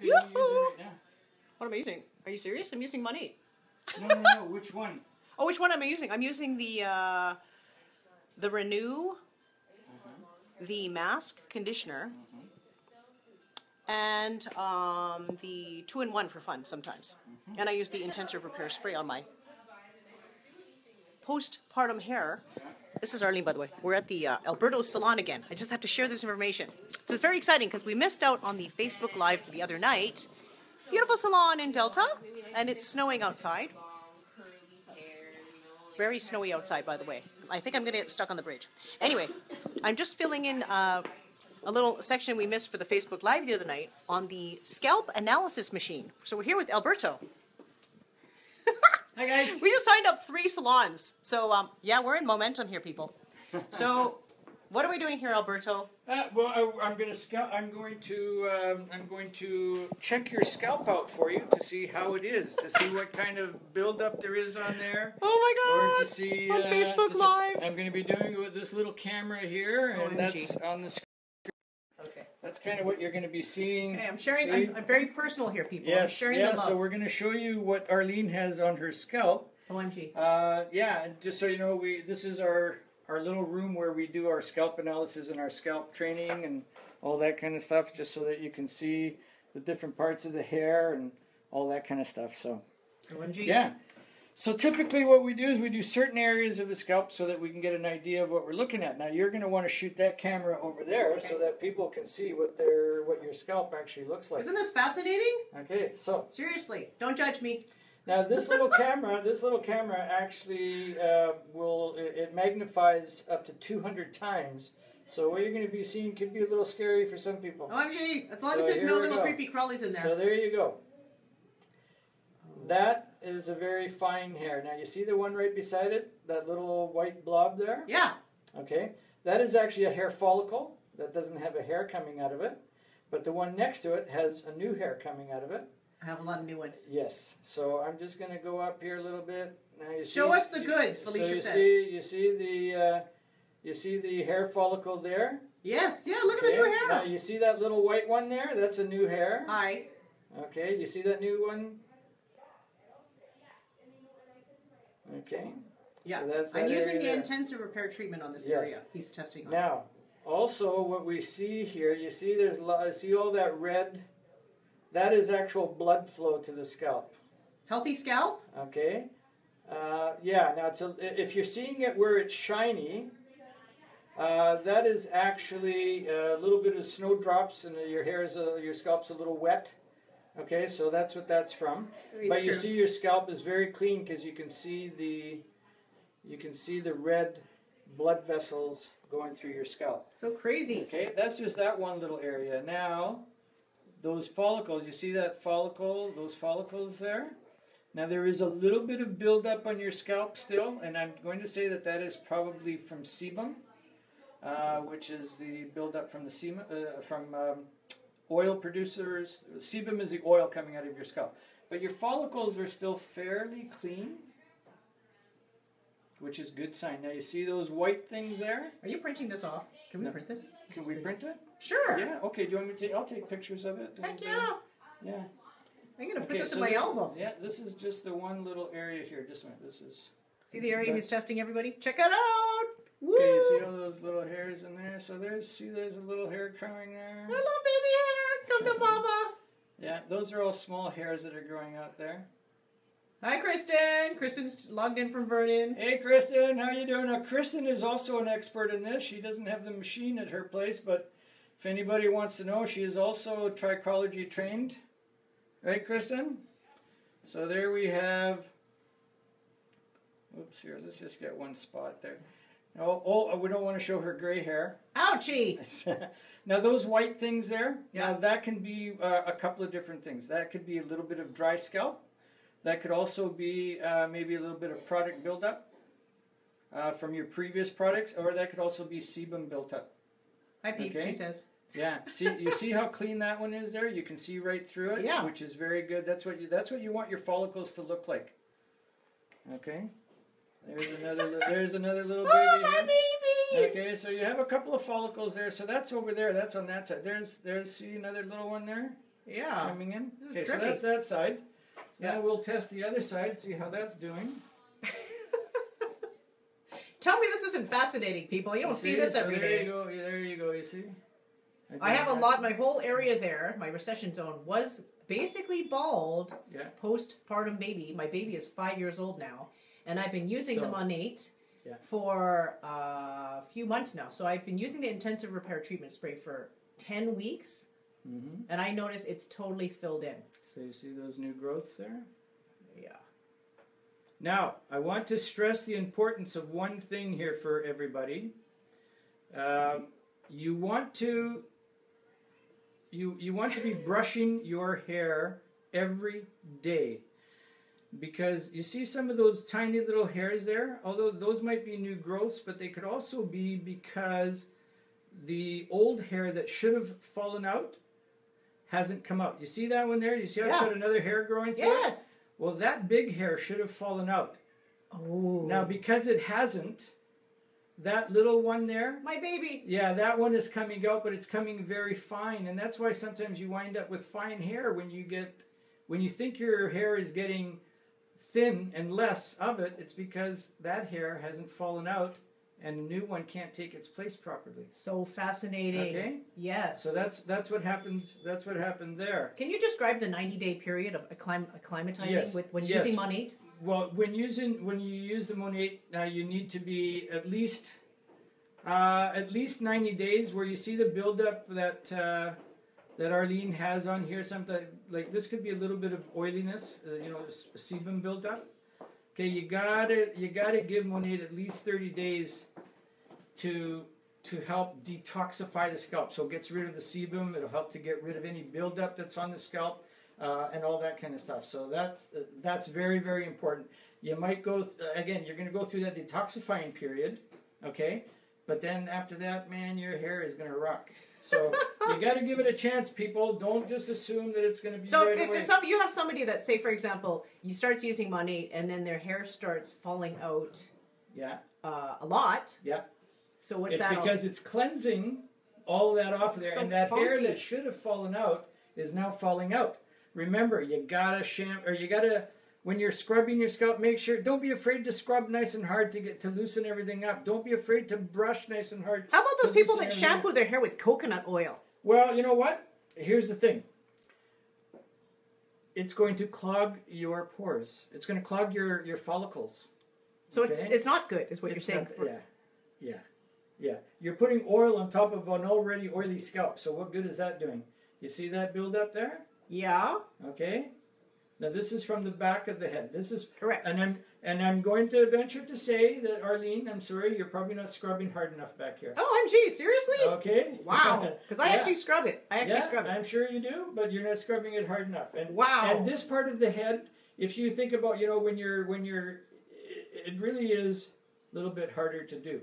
you using right now? What am I using? Are you serious? I'm using money. No, no, no. Which one? Oh, which one am I using? I'm using the uh, the Renew, the mask conditioner, and um, the two in one for fun sometimes. And I use the intensive repair spray on my postpartum hair. This is Arlene, by the way. We're at the uh, Alberto Salon again. I just have to share this information. This is very exciting because we missed out on the Facebook Live the other night. Beautiful salon in Delta, and it's snowing outside. Very snowy outside, by the way. I think I'm going to get stuck on the bridge. Anyway, I'm just filling in uh, a little section we missed for the Facebook Live the other night on the scalp analysis machine. So we're here with Alberto. Hi guys. We just signed up three salons. So, um, yeah, we're in momentum here, people. So, what are we doing here, Alberto? Uh, well, I, I'm gonna scalp. I'm going to. Um, I'm going to check your scalp out for you to see how it is, to see what kind of buildup there is on there, Oh my or god! to see on uh, Facebook to see- Live. I'm going to be doing it with this little camera here, and OMG. that's on the. sc- Okay. That's kind of what you're going to be seeing. Okay, I'm sharing. I'm, I'm very personal here, people. I'm Yes, sharing yeah. So we're going to show you what Arlene has on her scalp. OMG. Uh, yeah, just so you know, we this is our our little room where we do our scalp analysis and our scalp training and all that kind of stuff, just so that you can see the different parts of the hair and all that kind of stuff. So OMG. yeah. So typically, what we do is we do certain areas of the scalp so that we can get an idea of what we're looking at. Now you're going to want to shoot that camera over there so that people can see what their what your scalp actually looks like. Isn't this fascinating? Okay, so Seriously, don't judge me. Now this little camera, this little camera actually uh, will it, it magnifies up to 200 times. So what you're going to be seeing could be a little scary for some people. OMG. As long So as there's no little go. creepy crawlies in there. So there you go. That is a very fine hair. Now you see the one right beside it, that little white blob there. yeah. Okay, that is actually a hair follicle that doesn't have a hair coming out of it, but the one next to it has a new hair coming out of it. I have a lot of new ones. Yes. So I'm just going to go up here a little bit. Now you Show see, us the goods, Felicia So you says. see, you see the, uh, you see the hair follicle there. Yes. Yeah. Look at the Okay? new Now hair. you see that little white one there? That's a new hair. Hi. Okay. You see that new one? Okay. Yeah. So that's I'm using the there. intensive repair treatment on this Yes. area. He's testing on. Now, also what we see here, you see there's see all that red. That is actual blood flow to the scalp. Healthy scalp. Okay. Uh, yeah. Now, it's a, if you're seeing it where it's shiny, uh, that is actually a little bit of snowdrops, and your hair is a, your scalp's a little wet. Okay, so that's what that's from. Very But you see, your scalp is very clean because you can see the you can see the red blood vessels going through your scalp. So crazy. Okay, that's just that one little area. Now, those follicles, you see that follicle, those follicles there? Now, there is a little bit of buildup on your scalp still, and I'm going to say that that is probably from sebum, uh, which is the buildup from the sebum, uh, from um, oil producers. Sebum is the oil coming out of your scalp. But your follicles are still fairly clean, which is good sign. Now, you see those white things there? Are you printing this off? Can we No. print this? Can we print it? Sure. Yeah. Okay. Do you want me to? Take, I'll take pictures of it. Heck yeah. Yeah. I'm gonna put Okay. this so in my this, album. Yeah. This is just the one little area here. Just a minute. This is. See the area he's testing everybody? Check it out! Woo! Okay. You see all those little hairs in there? So there's. See, there's a little hair growing there. Hello, baby hair! Come to mama! Yeah. Those are all small hairs that are growing out there. Hi, Kristen! Kristen's logged in from Vernon. Hey, Kristen. How you doing? Now, Kristen is also an expert in this. She doesn't have the machine at her place, but if anybody wants to know, she is also trichology trained. Right, Kristen? So there we have. Oops, here. Let's just get one spot there. Oh, oh, we don't want to show her gray hair. Ouchie! now those white things there. Yeah. Now that can be uh, a couple of different things. That could be a little bit of dry scalp. That could also be uh, maybe a little bit of product buildup uh, from your previous products, or that could also be sebum built up. Hi, Peep, Okay. she says. Yeah. See, you see how clean that one is there. You can see right through it, Yeah. which is very good. That's what you. That's what you want your follicles to look like. Okay. There's another. There's another little baby Oh, my here. baby! Okay, so you have a couple of follicles there. So that's over there. That's on that side. There's there's see another little one there. Yeah. coming in. Okay, so that's that side. Now we'll test the other side, see how that's doing. Tell me this isn't fascinating, people. You don't see, this so every there day. you go. There you go. You see. I have a lot. My whole area there, my recession zone, was basically bald Yeah. postpartum baby. My baby is five years old now, and I've been using the So- Monat Yeah. for uh, a few months now. So I've been using the intensive repair treatment spray for ten weeks, hmm and I notice it's totally filled in. So you see those new growths there. Yeah. Now, I want to stress the importance of one thing here for everybody. Um, you want to you you want to be brushing your hair every day because you see some of those tiny little hairs there although those might be new growths but they could also be because the old hair that should have fallen out hasn't come out you see that one there you see how it's Yeah. got another hair growing through it? Yes. Well, that big hair should have fallen out. Oh. Now, because it hasn't, that little one there, my baby. yeah, that one is coming out, but it's coming very fine, and that's why sometimes you wind up with fine hair when you get, when you think your hair is getting thin and less of it. It's because that hair hasn't fallen out, and a new one can't take its place properly. So fascinating. Okay. Yes. So that's that's what happens. That's what happened there. Can you describe the 90 day period of acclim- acclimatizing Yes, with when yes. using Monat? Well, when using when you use the Monat, now you need to be at least uh, at least ninety days where you see the buildup that uh, that Arlene has on here. Something like this could be a little bit of oiliness, uh, you know, sebum buildup. Okay, you gotta you gotta give Monat at least thirty days to to help detoxify the scalp. So it gets rid of the sebum. It'll help to get rid of any buildup that's on the scalp uh, and all that kind of stuff. So that's uh, that's very very important. You might go again. You're going to go through that detoxifying period, okay? But then after that, man, your hair is going to rock. So you got to give it a chance, people. Don't just assume that it's going to be So right if, away. if some, you have somebody that, say, for example, you starts using money and then their hair starts falling out yeah, uh, a lot. Yeah. So what's it's that? all- because it's cleansing all that off of there, So and that hair that should have fallen out is now falling out. Remember, you gotta sham or you gotta when you're scrubbing your scalp, make sure don't be afraid to scrub nice and hard to get to loosen everything up. Don't be afraid to brush nice and hard. How about those people that everything up. shampoo their hair with coconut oil? Well, you know what? Here's the thing. It's going to clog your pores. It's going to clog your your follicles. So it's Okay. it's not good, is what It's you're saying. not- for- yeah, yeah, yeah. You're putting oil on top of an already oily scalp. So what good is that doing? You see that build up there? yeah, Okay. Now this is from the back of the head. This is, correct. and I'm and I'm going to venture to say that Arlene, I'm sorry, you're probably not scrubbing hard enough back here. Oh, MG, seriously? Okay. Wow. Because I Yeah. actually scrub it. I actually yeah, scrub it. I'm sure you do, but you're not scrubbing it hard enough. And Wow. and this part of the head, if you think about, you know, when you're when you're, it it really is a little bit harder to do.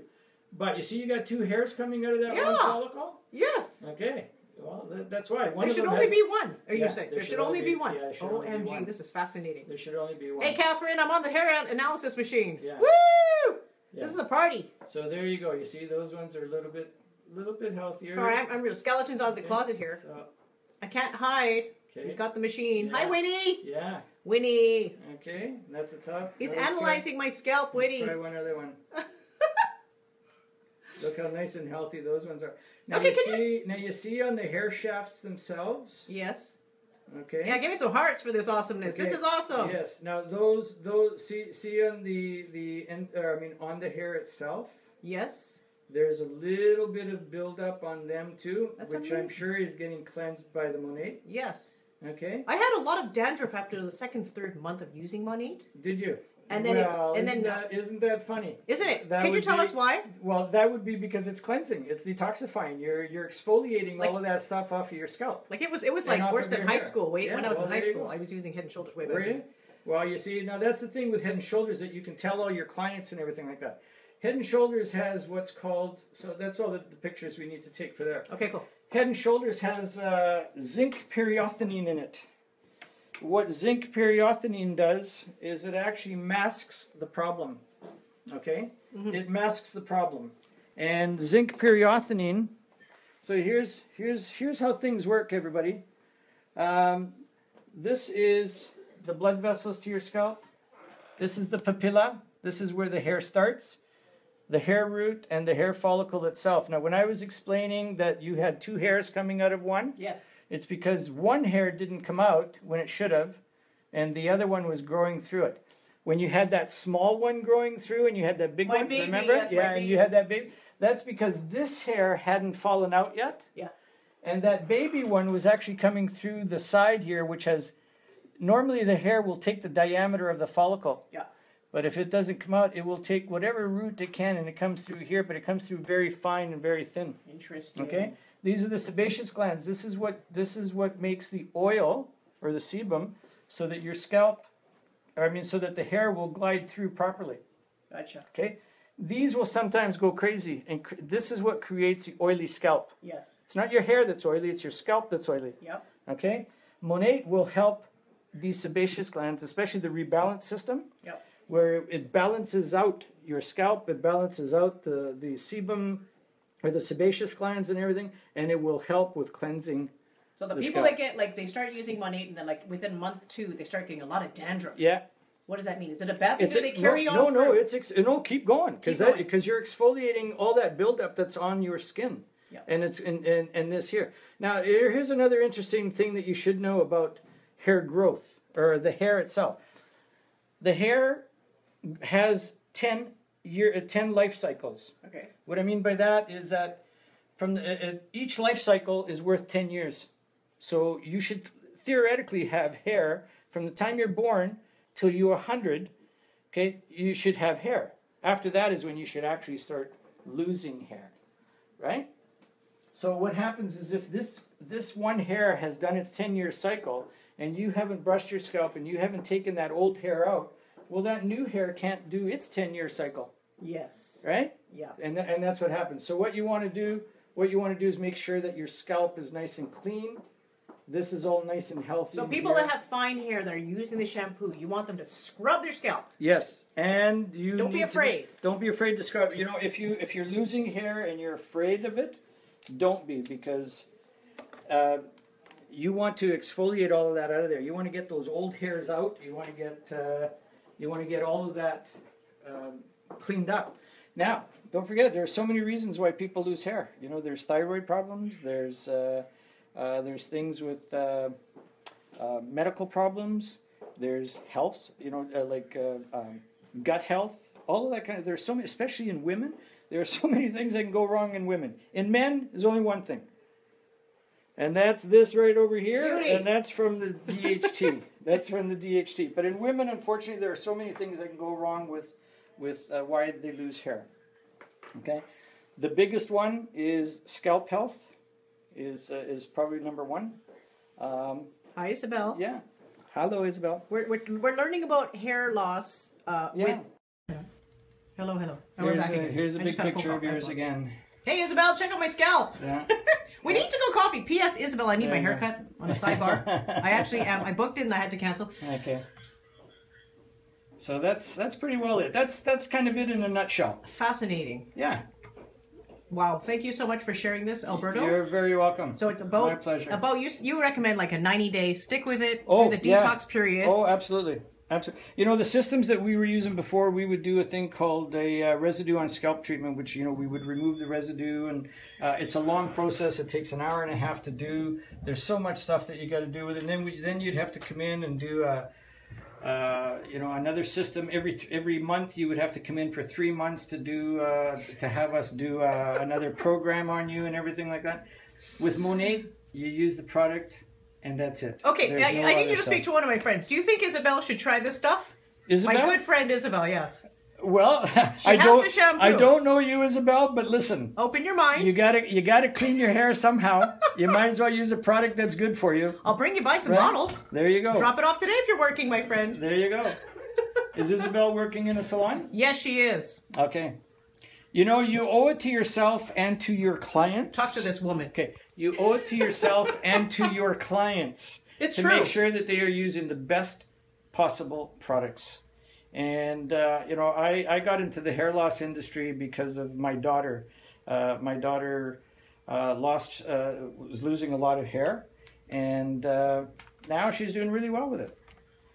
But you see, you got two hairs coming out of that one follicle. yes. Okay, well that, that's why one There should only has- be one. Are you Yeah, saying there should should only be be- one? yeah, there should oh, only be OMG, one. this is fascinating. There should only be one. Hey, Catherine, I'm on the hair analysis machine. Yeah. Woo! Yeah. This is a party. So there you go. You see, those ones are a little bit, little bit healthier. Sorry, I'm, I'm skeletons out of the closet here. So I can't hide. okay. He's got the machine. Hi, Winnie. Yeah. Winnie. Okay. That's the top. He's analyzing my scalp, Let's Winnie. try one other one. Look how nice and healthy those ones are. Now Okay, you see, now you see on the hair shafts themselves. yes. Okay. Yeah, give me some hearts for this awesomeness. This is awesome. Yes. Now those those see see on the the end, or, I mean on the hair itself. Yes. There's a little bit of buildup on them too, That's which I'm sure is getting cleansed by the Monat. Yes. Okay. I had a lot of dandruff after the second, third month of using Monat. Did you? And then it- well, and isn't then- that, isn't that funny? Isn't it? That Can you tell be- us why? Well, that would be because it's cleansing. It's detoxifying. You're you're exfoliating Like- all of that stuff off of your scalp. Like it was it was And like worse than high hair. school. Wait, Yeah, when I was well, in high school. I was using Head and Shoulders way Were back. you? Well, you see, now that's the thing with Head and Shoulders that you can tell all your clients and everything like that. Head and Shoulders has what's called so that's all the, the pictures we need to take for there. Okay, cool. Head and Shoulders has uh, zinc pyrithione in it. What zinc pyrithione does is it actually masks the problem. Okay? It masks the problem. And zinc pyrithione. So here's here's here's how things work, everybody. Um, this is the blood vessels to your scalp. This is the papilla. This is where the hair starts, the hair root, and the hair follicle itself. Now, when I was explaining that you had two hairs coming out of one, Yes. It's because one hair didn't come out when it should have, and the other one was growing through it. When you had that small one growing through and you had that big My one, baby, remember? yes, yeah, and you had that big. That's because this hair hadn't fallen out yet. Yeah. And that baby one was actually coming through the side here, which has normally the hair will take the diameter of the follicle. Yeah. But if it doesn't come out, it will take whatever root it can and it comes through here, but it comes through very fine and very thin. Interesting. Okay? These are the sebaceous glands. This is what this is what makes the oil or the sebum so that your scalp I mean so that the hair will glide through properly. Gotcha. Okay? These will sometimes go crazy and cr- this is what creates the oily scalp. Yes. It's not your hair that's oily, it's your scalp that's oily. Yep. Okay? Monat will help these sebaceous glands, especially the rebalance system, Yep. where it balances out your scalp, it balances out the, the sebum or the sebaceous glands and everything, and it will help with cleansing. So the, The people scalp. that get like they start using Monat and then like within month two they start getting a lot of dandruff. Yeah. What does that mean? Is it a bad thing? It's a, they carry no, on? no, no, it's ex- no. Keep going because Keep that going. because you're exfoliating all that buildup that's on your skin, Yeah. and it's and, and and this here. Now here's another interesting thing that you should know about hair growth or the hair itself. The hair has ten year uh, ten life cycles. Okay. What I mean by that is that from the, uh, uh, each life cycle is worth 10 years. So you should theoretically have hair from the time you're born till you're 100. Okay, you should have hair. After that is when you should actually start losing hair, right? So what happens is if this this one hair has done its 10 year cycle and you haven't brushed your scalp and you haven't taken that old hair out, well that new hair can't do its 10 year cycle, Yes. right? Yeah. and th- and that's what happens. So what you want to do, what you want to do is make sure that your scalp is nice and clean. This is all nice and healthy. So people that have fine hair that are using the shampoo, you want them to scrub their scalp. yes, and you Don't be need to afraid. don't be afraid to scrub. You know, if you if you're losing hair and you're afraid of it, don't be because. Uh, you want to exfoliate all of that out of there. You want to get those old hairs out. You want to get uh, you want to get all of that um, cleaned up. Now, don't forget there are so many reasons why people lose hair. You know, there's thyroid problems. There's uh, uh, there's things with uh, uh, medical problems. There's health. You know, uh, like uh, um, gut health. All of that kind of. There's so many, especially in women. There are so many things that can go wrong in women. In men, there's only one thing. And that's this right over here, Beauty. and that's from the DHT. that's from the DHT. But in women, unfortunately, there are so many things that can go wrong with, with uh, why they lose hair. Okay, the biggest one is scalp health, is uh, is probably number one. Um, Hi, Isabel. yeah. Hello, Isabel. We're, we're, we're learning about hair loss uh, Yeah. with. Hello, hello. We're Here's a, here's a big just got a phone picture of yours again. Hey, Isabel, check out my scalp. Yeah. We need to go coffee. P.S. Isabel, I need my haircut on a sidebar. I actually am. I booked it and I had to cancel. Okay. So that's that's pretty well it. That's that's kind of it in a nutshell. Fascinating. Yeah. Wow. Thank you so much for sharing this, Alberto. You're very welcome. so it's about My pleasure. about you. You recommend like a ninety day stick with it Oh, through the yeah. detox period. Oh, absolutely. Absolutely. You know, the systems that we were using before, we would do a thing called a uh, residue on scalp treatment, which, you know, we would remove the residue. And uh, it's a long process. It takes an hour and a half to do. There's so much stuff that you got to do with it. And then, we, then you'd have to come in and do a, uh, you know, another system every every month. You would have to come in for three months to do uh, to have us do uh, another program on you and everything like that. With Monat, you use the product, and that's it. Okay, There's I, no I need you to speak to one of my friends. Do you think Isabel should try this stuff? Isabel? My good friend Isabel, yes. Well, She I has don't. the shampoo. I don't know you, Isabel, but listen, Open your mind. you gotta you gotta clean your hair somehow. you might as well use a product that's good for you. I'll bring you by some Right? bottles. There you go. Drop it off today if you're working, my friend. There you go. Is Isabel working in a salon? Yes, she is. Okay. You know, you owe it to yourself and to your clients. Talk to this woman. Okay. You owe it to yourself and to your clients It's to true. make sure that they are using the best possible products. And uh, you know, I, I got into the hair loss industry because of my daughter. Uh, my daughter uh, lost uh, was losing a lot of hair, and uh, now she's doing really well with it.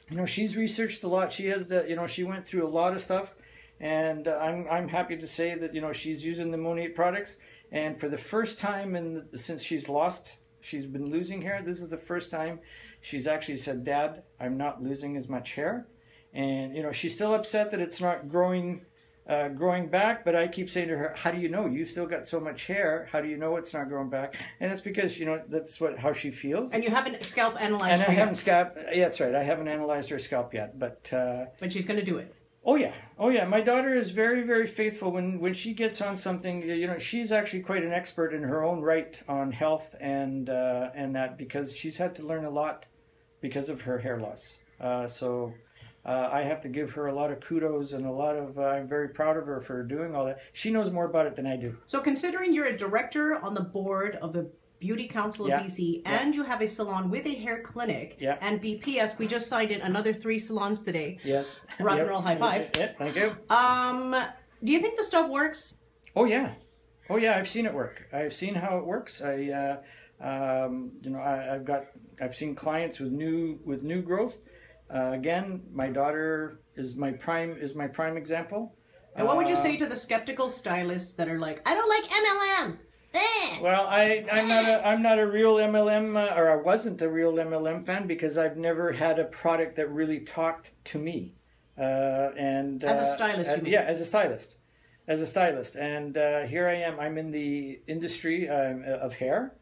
You know, she's researched a lot. She has the, you know, she went through a lot of stuff, and uh, I'm I'm happy to say that you know she's using the Monat products, and for the first time in since she's lost, she's been losing hair. This is the first time she's actually said, "Dad, I'm not losing as much hair," and you know she's still upset that it's not growing uh, growing back, but I keep saying to her, "How do you know? You've still got so much hair. How do you know it's not growing back?" And that's because you know that's what how she feels. And you haven't scalp analyzed And I haven't scalp. Yeah, that's right. I haven't analyzed her scalp yet, but uh, but she's going to do it. Oh yeah, oh yeah. My daughter is very very faithful when when she gets on something. You know, she's actually quite an expert in her own right on health and uh, and that because she's had to learn a lot because of her hair loss. Uh, so uh, I have to give her a lot of kudos and a lot of. Uh, I'm very proud of her for doing all that. She knows more about it than I do. So, considering you're a director on the board of the Beauty Council of Yeah. BC, Yeah. and you have a salon with a hair clinic, Yeah. and BPS, we just cited another three salons today. Yes. Rock and roll high five. Yeah, thank you. Um, do you think the stuff works? Oh yeah, oh yeah. I've seen it work. I've seen how it works. I, uh, um, you know, I, I've got, I've seen clients with new with new growth. Uh, again, my daughter is my prime is my prime example. And what would you Uh, say to the skeptical stylists that are like, I don't like MLM? Well, I, I'm not a I'm not a real MLM uh, or I wasn't a real MLM fan because I've never had a product that really talked to me. Uh, and As a uh, stylist, you mean? yeah, as a stylist, as a stylist, and uh, here I am. I'm in the industry um, of hair.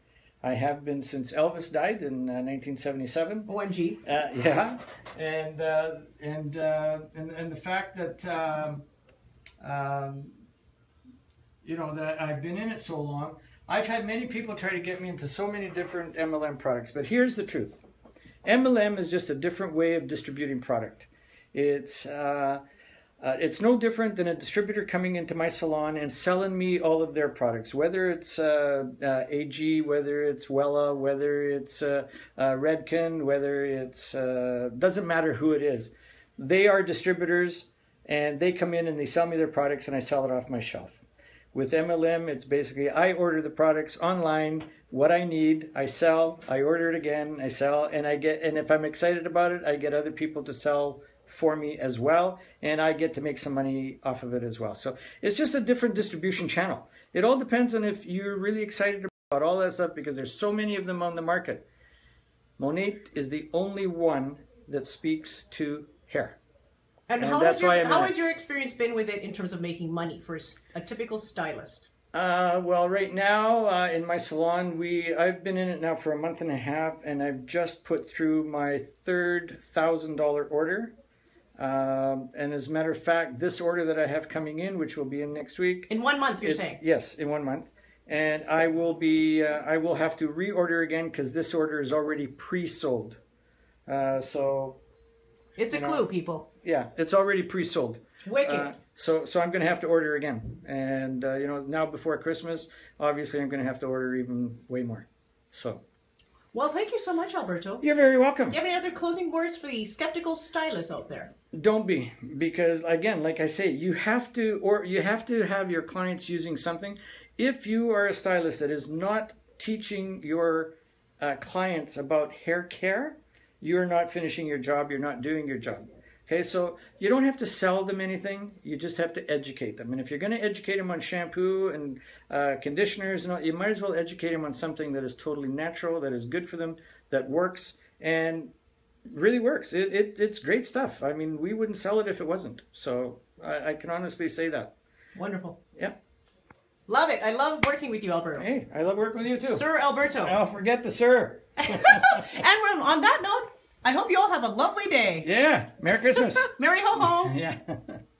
I have been since Elvis died in uh, 1977. OMG. Uh, yeah, and uh, and, uh, and and the fact that um, um, you know that I've been in it so long, I've had many people try to get me into so many different MLM products. But here's the truth: MLM is just a different way of distributing product. It's uh, uh, it's no different than a distributor coming into my salon and selling me all of their products, whether it's uh, uh, AG, whether it's Wella, whether it's uh, uh, Redken, whether it's uh, doesn't matter who it is. They are distributors, and they come in and they sell me their products, and I sell it off my shelf. With MLM, it's basically I order the products online, what I need, I sell, I order it again, I sell, and I get, and if I'm excited about it, I get other people to sell for me as well, and I get to make some money off of it as well. So it's just a different distribution channel. It all depends on if you're really excited about all that stuff because there's so many of them on the market. Monat is the only one that speaks to hair. And, And how, that's has your, why I'm how has your experience been with it in terms of making money for a typical stylist? Uh, well, right now uh, in my salon, we I've been in it now for a month and a half, and I've just put through my third thousand dollar order. Um, and as a matter of fact, this order that I have coming in, which will be in next week, In one month, you're saying? yes, in one month, and I will be uh, I will have to reorder again because this order is already pre-sold. Uh, so It's a know, clue, people. Yeah, it's already pre-sold. Wicked. Uh, so, so I'm going to have to order again, and uh, you know, now before Christmas, obviously, I'm going to have to order even way more. So, well, thank you so much, Alberto. you're very welcome. Do you have any other closing words for the skeptical stylists out there? Don't be, because again, like I say, you have to, or you have to have your clients using something. If you are a stylist that is not teaching your uh, clients about hair care, you're not finishing your job. You're not doing your job. Okay, so you don't have to sell them anything. You just have to educate them. And if you're going to educate them on shampoo and uh, conditioners, and all, you might as well educate them on something that is totally natural, that is good for them, that works, and really works. It, it it's great stuff. I mean, we wouldn't sell it if it wasn't. So I, I can honestly say that. Wonderful. Yeah. Love it. I love working with you, Alberto. Hey, I love working with you too. Sir Alberto. I'll forget the sir. and on that note, I hope you all have a lovely day. Yeah. Merry Christmas. Merry ho ho. yeah.